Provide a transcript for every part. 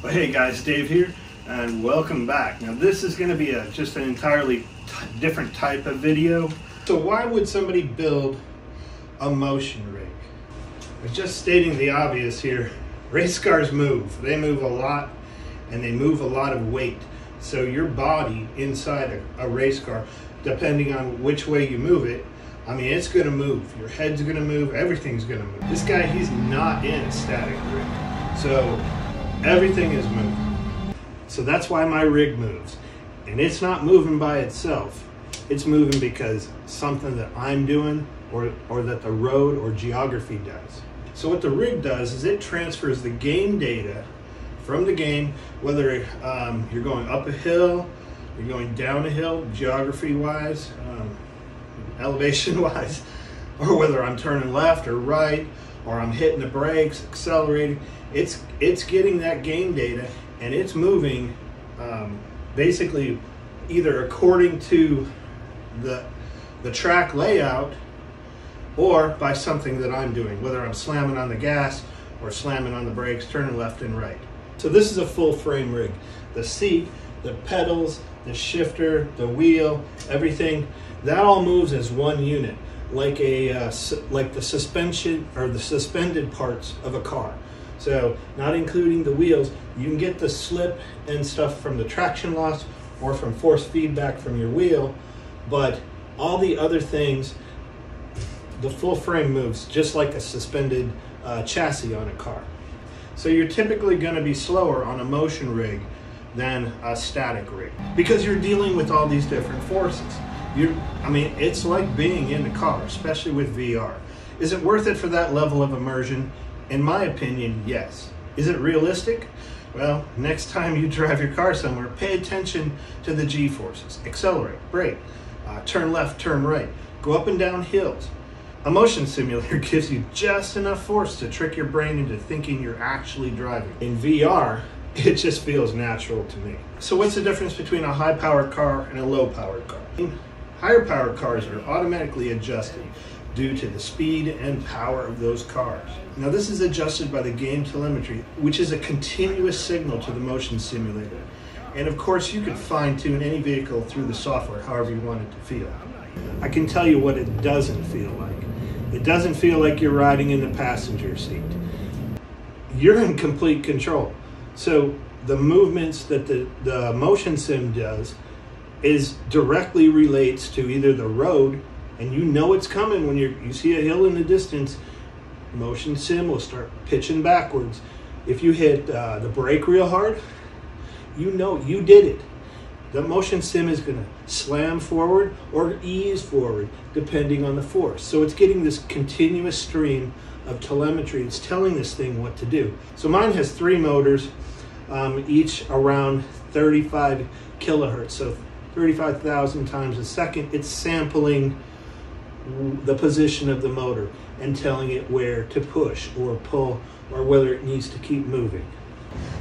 Well, hey guys, Dave here, and welcome back. Now this is going to be a, just an entirely different type of video. So why would somebody build a motion rig? I'm just stating the obvious here, race cars move. They move a lot, and they move a lot of weight. So your body inside a, a race car, depending on which way you move it, I mean, it's going to move. Your head's going to move. Everything's going to move. This guy, he's not in a static rig. So Everything is moving. So that's why my rig moves. And it's not moving by itself. It's moving because something that I'm doing or, or that the road or geography does. So what the rig does is it transfers the game data from the game, whether um, you're going up a hill, you're going down a hill, geography-wise, um, elevation-wise, or whether I'm turning left or right, or I'm hitting the brakes, accelerating. It's it's getting that game data and it's moving um, basically either according to the the track layout or by something that I'm doing, whether I'm slamming on the gas or slamming on the brakes, turning left and right. So this is a full frame rig. The seat, the pedals, the shifter, the wheel, everything, that all moves as one unit like a uh, like the suspension or the suspended parts of a car. So not including the wheels, you can get the slip and stuff from the traction loss or from force feedback from your wheel, but all the other things, the full frame moves just like a suspended uh, chassis on a car. So you're typically going to be slower on a motion rig than a static rig because you're dealing with all these different forces. You, I mean, it's like being in the car, especially with VR. Is it worth it for that level of immersion? In my opinion, yes. Is it realistic? Well, next time you drive your car somewhere, pay attention to the G-forces. Accelerate, brake, uh, turn left, turn right, go up and down hills. A motion simulator gives you just enough force to trick your brain into thinking you're actually driving. In VR, it just feels natural to me. So what's the difference between a high-powered car and a low-powered car? Higher power cars are automatically adjusted due to the speed and power of those cars. Now this is adjusted by the game telemetry, which is a continuous signal to the motion simulator. And of course you could fine tune any vehicle through the software however you want it to feel. I can tell you what it doesn't feel like. It doesn't feel like you're riding in the passenger seat. You're in complete control. So the movements that the, the motion sim does is directly relates to either the road and you know it's coming when you you see a hill in the distance motion sim will start pitching backwards. If you hit uh, the brake real hard you know you did it. The motion sim is going to slam forward or ease forward depending on the force. So it's getting this continuous stream of telemetry. It's telling this thing what to do. So mine has three motors um, each around 35 kilohertz. So 35,000 times a second, it's sampling the position of the motor and telling it where to push or pull or whether it needs to keep moving.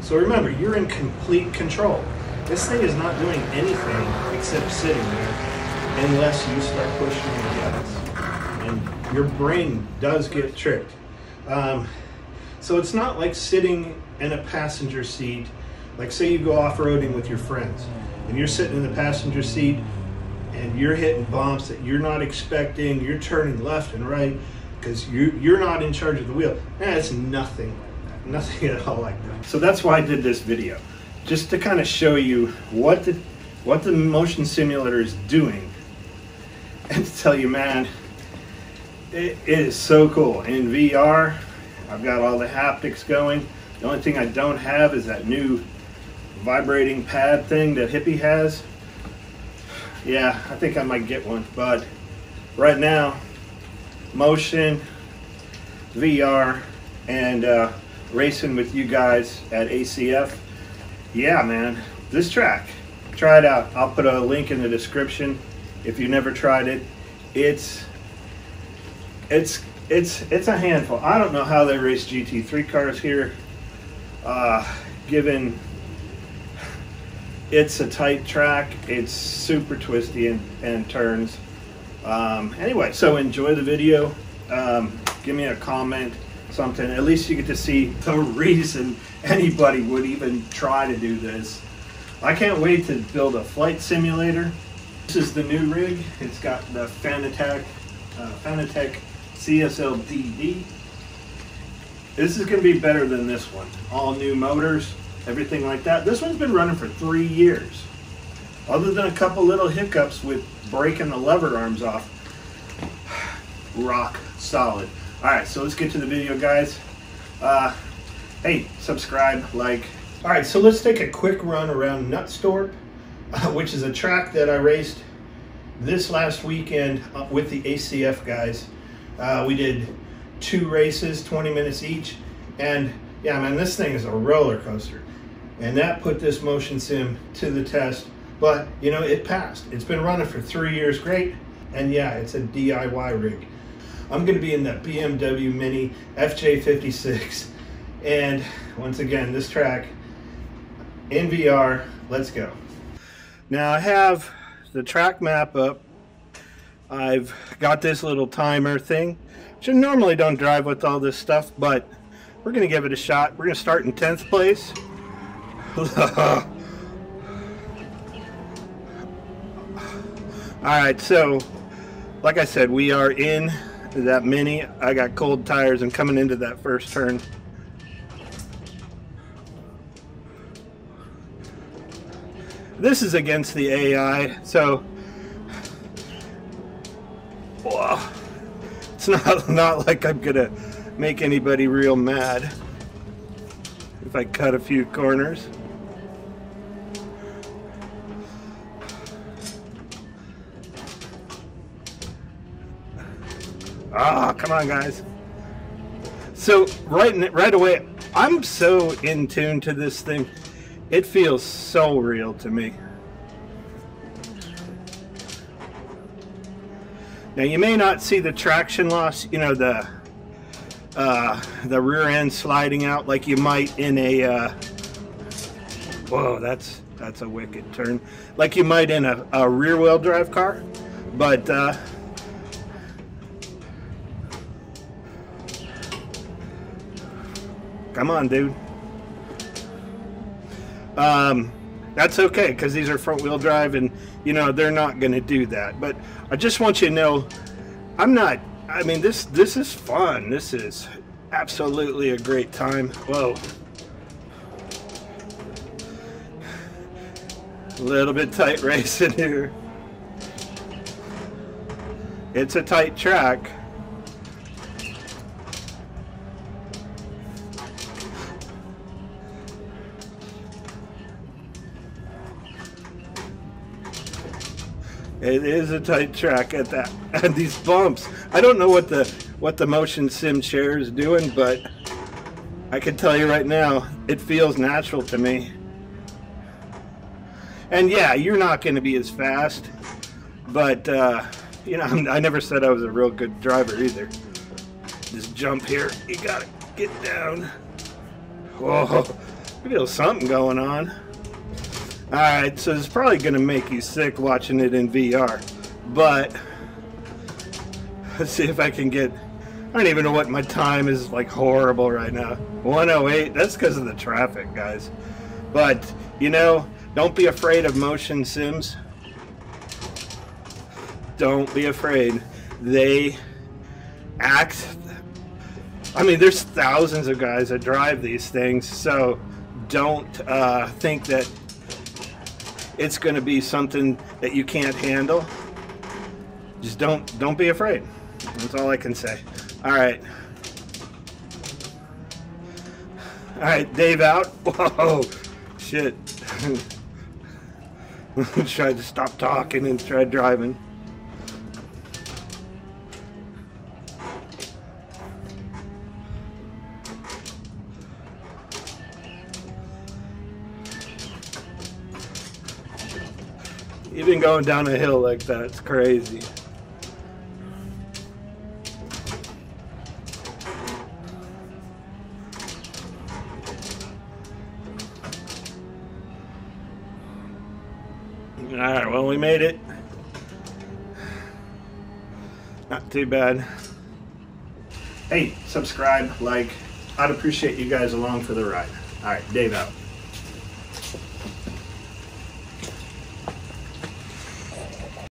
So remember, you're in complete control. This thing is not doing anything except sitting there unless you start pushing the gas. And your brain does get tricked. Um, so it's not like sitting in a passenger seat, like say you go off-roading with your friends and you're sitting in the passenger seat and you're hitting bumps that you're not expecting, you're turning left and right because you, you're not in charge of the wheel. Eh, it's nothing Nothing at all like that. So that's why I did this video. Just to kind of show you what the, what the motion simulator is doing. And to tell you, man, it, it is so cool. In VR, I've got all the haptics going. The only thing I don't have is that new vibrating pad thing that Hippie has. Yeah, I think I might get one, but right now, motion, VR, and uh, racing with you guys at ACF. Yeah, man, this track, try it out. I'll put a link in the description if you never tried it. It's it's it's it's a handful. I don't know how they race GT3 cars here, uh, given it's a tight track. It's super twisty and, and turns. Um, anyway, so enjoy the video. Um, give me a comment, something. At least you get to see the reason anybody would even try to do this. I can't wait to build a flight simulator. This is the new rig. It's got the Fanatec, uh, Fanatec CSL DD. This is going to be better than this one. All new motors, everything like that. This one's been running for three years. Other than a couple little hiccups with breaking the lever arms off, rock solid. All right, so let's get to the video, guys. Uh, hey, subscribe, like. All right, so let's take a quick run around Knutstorp, uh, which is a track that I raced this last weekend with the ACF guys. Uh, we did two races, 20 minutes each. And yeah, man, this thing is a roller coaster. And that put this motion sim to the test. But, you know, it passed. It's been running for three years great. And yeah, it's a DIY rig. I'm going to be in that BMW Mini FJ56. And once again, this track in VR, let's go. Now I have the track map up. I've got this little timer thing which I normally don't drive with all this stuff, but we're going to give it a shot. We're going to start in 10th place. Alright, so, like I said, we are in that Mini. I got cold tires and coming into that first turn. This is against the AI, so... It's not, not like I'm gonna make anybody real mad if I cut a few corners. Ah, come on, guys. So right right away, I'm so in tune to this thing. It feels so real to me. Now you may not see the traction loss, you know, the uh, the rear end sliding out like you might in a, uh, whoa, that's, that's a wicked turn. Like you might in a, a rear wheel drive car, but, uh, come on, dude. Um, that's okay because these are front wheel drive and you know they're not going to do that but i just want you to know i'm not i mean this this is fun. This is absolutely a great time. Whoa. A little bit tight racing here. It's a tight track It is a tight track at that and these bumps. I don't know what the what the motion sim chair is doing, but I can tell you right now, it feels natural to me. And yeah, you're not going to be as fast, but uh, you know, I never said I was a real good driver either. This jump here, you gotta get down. Whoa, feel something going on. Alright, so it's probably going to make you sick watching it in VR. But, let's see if I can get... I don't even know what my time is like horrible right now. 108, that's because of the traffic, guys. But, you know, don't be afraid of motion sims. Don't be afraid. They act... I mean, there's thousands of guys that drive these things, so don't uh, think that it's going to be something that you can't handle, just don't don't be afraid. That's all I can say. All right. All right, Dave out. Whoa, shit. tried to stop talking and try driving. Even going down a hill like that, it's crazy. Alright, well we made it. Not too bad. Hey, subscribe, like. I'd appreciate you guys along for the ride. All right, Dave out.